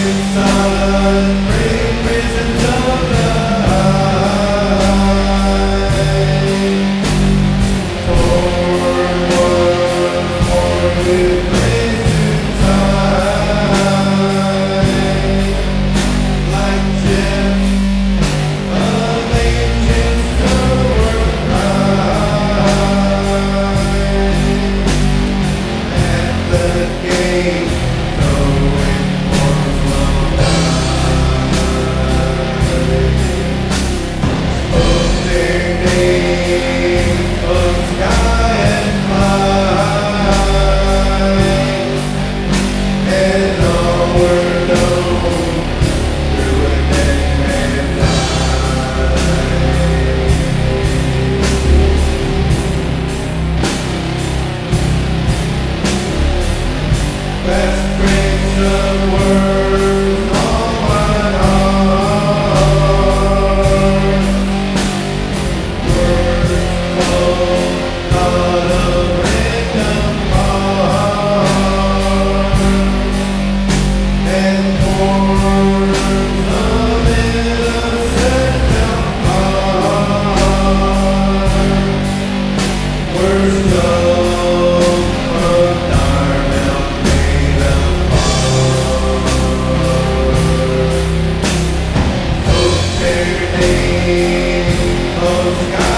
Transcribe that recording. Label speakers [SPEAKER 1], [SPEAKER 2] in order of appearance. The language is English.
[SPEAKER 1] Oh, sky and